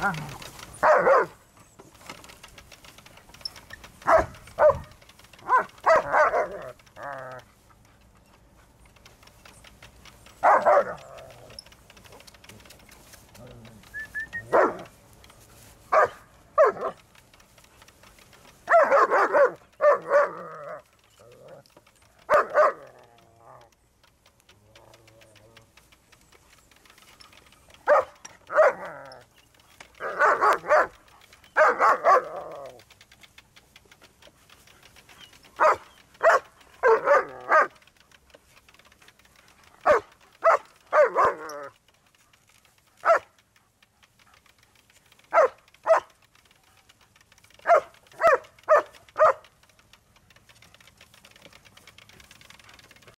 Ah, ah.